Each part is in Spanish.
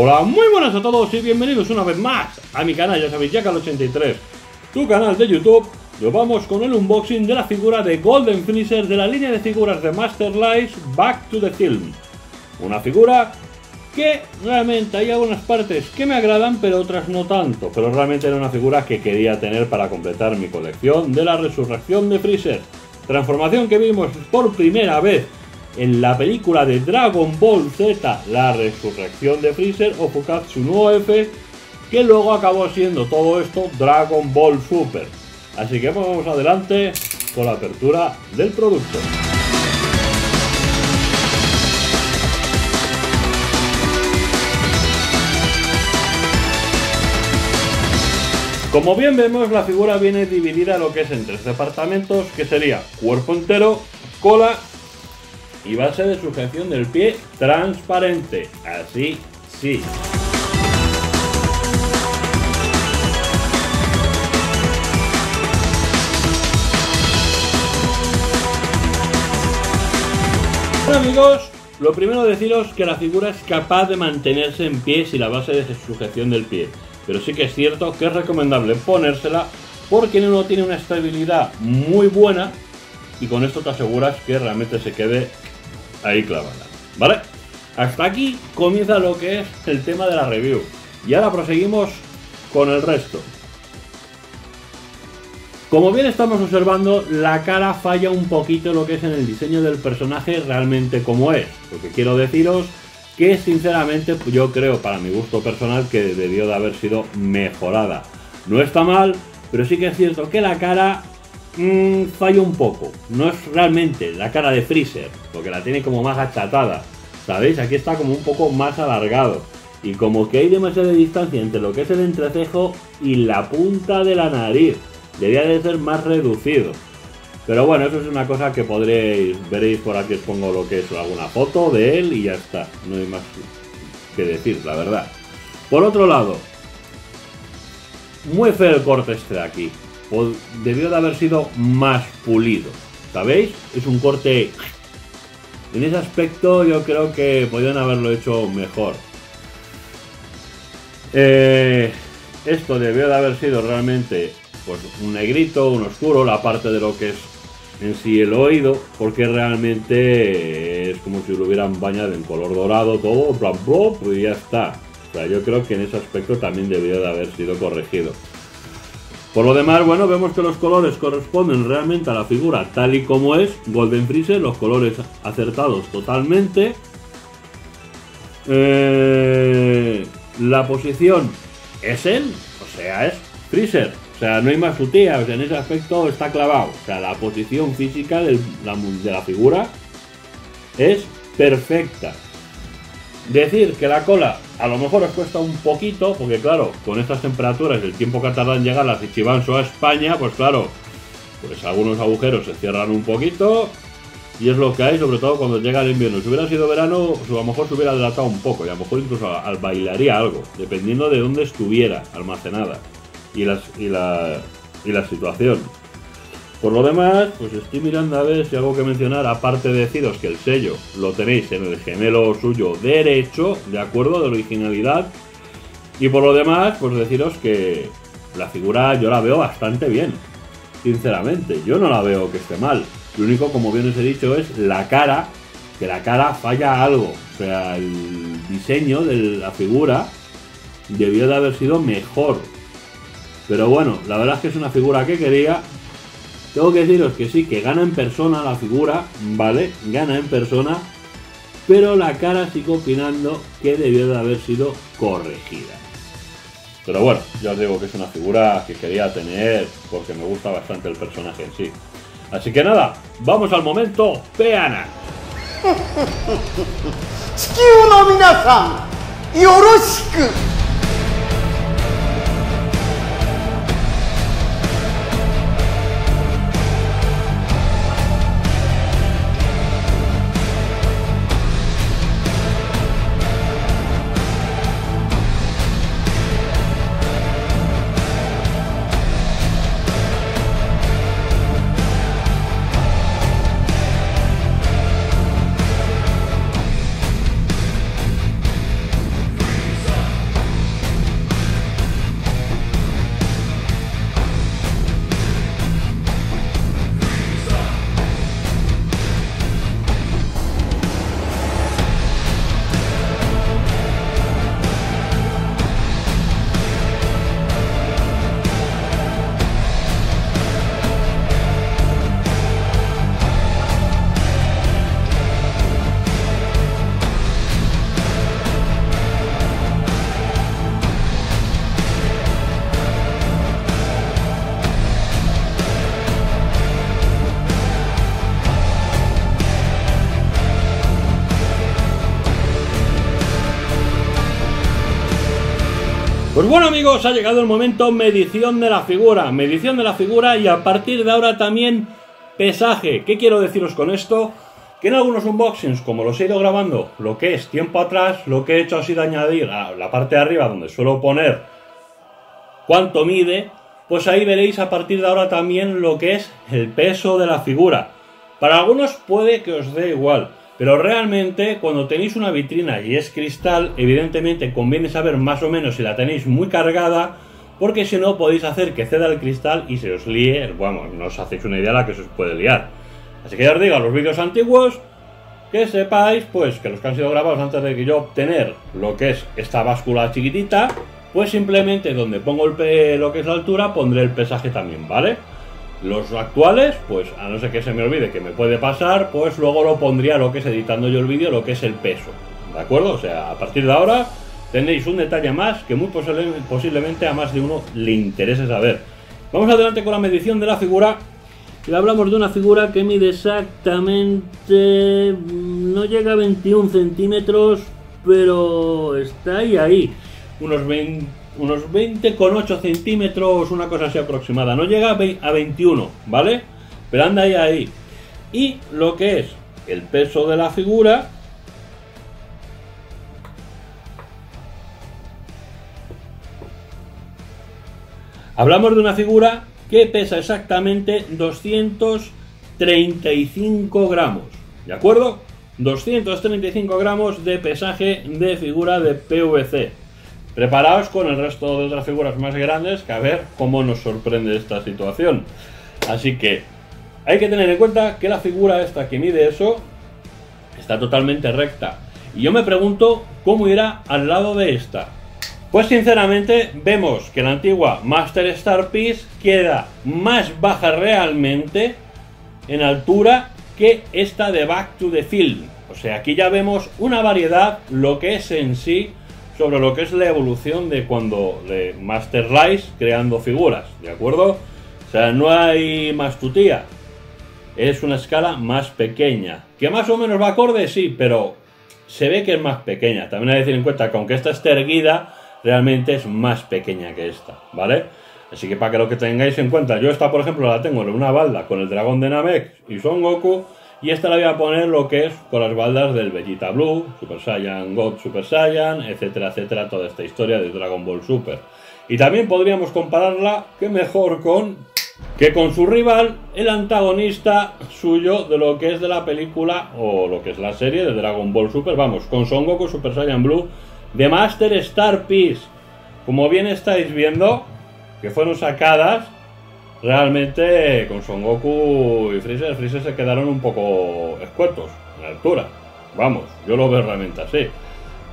Hola, muy buenas a todos y bienvenidos una vez más a mi canal, ya sabéis, Jackal83, tu canal de YouTube. Nos vamos con el unboxing de la figura de Golden Freezer de la línea de figuras de Master Life Back to the Film. Una figura que realmente hay algunas partes que me agradan, pero otras no tanto. Pero realmente era una figura que quería tener para completar mi colección de la resurrección de Freezer. Transformación que vimos por primera vez en la película de Dragon Ball Z, La Resurrección de Freezer o Fukatsu no F, que luego acabó siendo todo esto Dragon Ball Super. Así que vamos adelante con la apertura del producto. Como bien vemos, la figura viene dividida lo que es en tres departamentos, que sería cuerpo entero, cola y base de sujeción del pie transparente. Así sí. Bueno amigos, lo primero deciros que la figura es capaz de mantenerse en pie si la base de sujeción del pie. Pero sí que es cierto que es recomendable ponérsela porque no tiene una estabilidad muy buena y con esto te aseguras que realmente se quede ahí clavada. ¿Vale? Hasta aquí comienza lo que es el tema de la review. Y ahora proseguimos con el resto. Como bien estamos observando, la cara falla un poquito lo que es en el diseño del personaje realmente como es. Lo que quiero deciros que sinceramente yo creo para mi gusto personal que debió de haber sido mejorada. No está mal, pero sí que es cierto que la cara mmm, falla un poco. No es realmente la cara de Freezer, porque la tiene como más achatada. ¿Sabéis? Aquí está como un poco más alargado. Y como que hay demasiada distancia entre lo que es el entrecejo y la punta de la nariz. Debería de ser más reducido. Pero bueno, eso es una cosa que podréis, veréis por aquí os pongo lo que es alguna foto de él y ya está. No hay más que decir, la verdad. Por otro lado, muy feo el corte este de aquí debió de haber sido más pulido. ¿Sabéis? Es un corte... En ese aspecto yo creo que podrían haberlo hecho mejor. Eh, esto debió de haber sido realmente pues, un negrito, un oscuro, la parte de lo que es en sí el oído, porque realmente es como si lo hubieran bañado en color dorado todo, plan, y ya está. O sea, yo creo que en ese aspecto también debió de haber sido corregido. Por lo demás, bueno, vemos que los colores corresponden realmente a la figura tal y como es. Golden Freezer, los colores acertados totalmente. Eh, la posición es él, o sea, es Freezer. O sea, no hay más su tía, o sea, en ese aspecto está clavado. O sea, la posición física de la figura es perfecta. Decir que la cola a lo mejor os cuesta un poquito, porque claro, con estas temperaturas, el tiempo que tardan en llegar las Ichibanso a España, pues claro, pues algunos agujeros se cierran un poquito y es lo que hay, sobre todo cuando llega el invierno. Si hubiera sido verano, pues a lo mejor se hubiera dilatado un poco y a lo mejor incluso al bailaría algo, dependiendo de dónde estuviera almacenada y, las, y, la, y la situación. Por lo demás, pues estoy mirando a ver si algo que mencionar, aparte de deciros que el sello lo tenéis en el gemelo suyo derecho, de acuerdo, de originalidad. Y por lo demás, pues deciros que la figura yo la veo bastante bien, sinceramente. Yo no la veo que esté mal. Lo único, como bien os he dicho, es la cara, que la cara falla algo. O sea, el diseño de la figura debió de haber sido mejor. Pero bueno, la verdad es que es una figura que quería tengo que deciros que sí, que gana en persona la figura, ¿vale? Gana en persona, pero la cara sigo opinando que debió de haber sido corregida. Pero bueno, ya os digo que es una figura que quería tener porque me gusta bastante el personaje en sí. Así que nada, vamos al momento peana. Pues bueno amigos, ha llegado el momento medición de la figura, medición de la figura y a partir de ahora también pesaje. ¿Qué quiero deciros con esto? Que en algunos unboxings, como los he ido grabando, lo que es tiempo atrás, lo que he hecho ha sido añadir a la parte de arriba donde suelo poner cuánto mide, pues ahí veréis a partir de ahora también lo que es el peso de la figura. Para algunos puede que os dé igual, pero realmente cuando tenéis una vitrina y es cristal, evidentemente conviene saber más o menos si la tenéis muy cargada, porque si no podéis hacer que ceda el cristal y se os líe, vamos, no os hacéis una idea de la que se os puede liar. Así que ya os digo, los vídeos antiguos, que sepáis, pues, que los que han sido grabados antes de que yo obtener lo que es esta báscula chiquitita, pues simplemente donde pongo el lo que es la altura, pondré el pesaje también, ¿vale? Los actuales, pues a no ser que se me olvide que me puede pasar, pues luego lo pondría lo que es editando yo el vídeo, lo que es el peso, ¿de acuerdo? O sea, a partir de ahora tenéis un detalle más que muy posiblemente a más de uno le interese saber. Vamos adelante con la medición de la figura. Y hablamos de una figura que mide exactamente... no llega a 21 centímetros, pero está ahí ahí. Unos 20, unos 20,8 centímetros, una cosa así aproximada. No llega a 21, ¿vale? Pero anda ahí ahí. Y lo que es el peso de la figura Hablamos de una figura que pesa exactamente 235 gramos, ¿de acuerdo? 235 gramos de pesaje de figura de PVC. Preparaos con el resto de otras figuras más grandes que a ver cómo nos sorprende esta situación. Así que hay que tener en cuenta que la figura esta que mide eso está totalmente recta. Y yo me pregunto cómo irá al lado de esta. Pues sinceramente vemos que la antigua Master Star Piece queda más baja realmente en altura que esta de Back to the Film. O sea, aquí ya vemos una variedad, lo que es en sí, sobre lo que es la evolución de cuando de Master Rise creando figuras, ¿de acuerdo? O sea, no hay más tutía. Es una escala más pequeña. ¿Que más o menos va acorde? Sí, pero se ve que es más pequeña. También hay que decir en cuenta que aunque esta esté erguida, realmente es más pequeña que esta, ¿vale? Así que para que lo que tengáis en cuenta, yo esta por ejemplo la tengo en una balda con el dragón de Namek y Son Goku, y esta la voy a poner lo que es con las baldas del Vegeta Blue, Super Saiyan God, Super Saiyan, etcétera, etcétera, toda esta historia de Dragon Ball Super. Y también podríamos compararla, que mejor con que con su rival, el antagonista suyo de lo que es de la película o lo que es la serie de Dragon Ball Super, vamos, con Son Goku Super Saiyan Blue de Master Star Piece. Como bien estáis viendo, que fueron sacadas realmente con Son Goku y Freezer. Freezer se quedaron un poco escuetos en altura. Vamos, yo lo veo realmente así.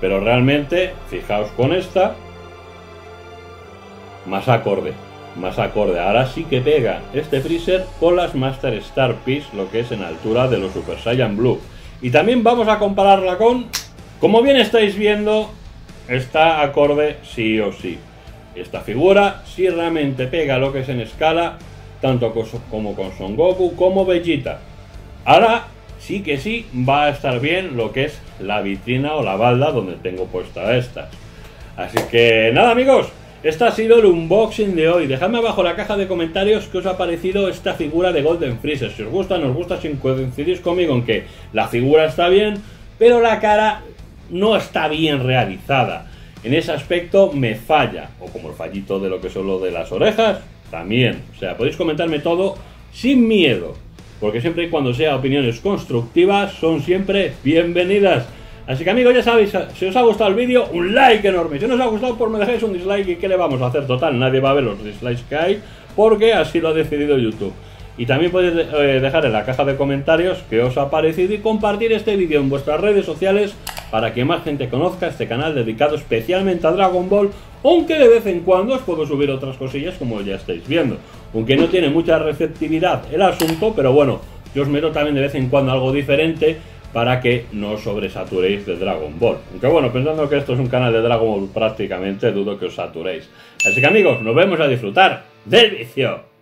Pero realmente, fijaos con esta, más acorde, más acorde. Ahora sí que pega este Freezer con las Master Star Piece, lo que es en altura de los Super Saiyan Blue. Y también vamos a compararla con, como bien estáis viendo, está acorde sí o sí. Esta figura si realmente pega lo que es en escala, tanto como con Son Goku como Vegeta. Ahora sí que sí va a estar bien lo que es la vitrina o la balda donde tengo puesta estas. Así que nada amigos, este ha sido el unboxing de hoy. Dejadme abajo en la caja de comentarios qué os ha parecido esta figura de Golden Freezer. Si os gusta, nos gusta, si coincidís conmigo en que la figura está bien, pero la cara no está bien realizada. En ese aspecto me falla, o como el fallito de lo que son lo de las orejas, también. O sea, podéis comentarme todo sin miedo, porque siempre y cuando sea opiniones constructivas son siempre bienvenidas. Así que amigos, ya sabéis, si os ha gustado el vídeo, un like enorme. Si no os ha gustado, pues me dejáis un dislike y ¿qué le vamos a hacer? Total, nadie va a ver los dislikes que hay, porque así lo ha decidido YouTube. Y también podéis eh, dejar en la caja de comentarios qué os ha parecido y compartir este vídeo en vuestras redes sociales para que más gente conozca este canal dedicado especialmente a Dragon Ball, aunque de vez en cuando os puedo subir otras cosillas como ya estáis viendo. Aunque no tiene mucha receptividad el asunto, pero bueno, yo os meto también de vez en cuando algo diferente para que no os sobresaturéis de Dragon Ball. Aunque bueno, pensando que esto es un canal de Dragon Ball prácticamente, dudo que os saturéis. Así que amigos, nos vemos a disfrutar del vicio.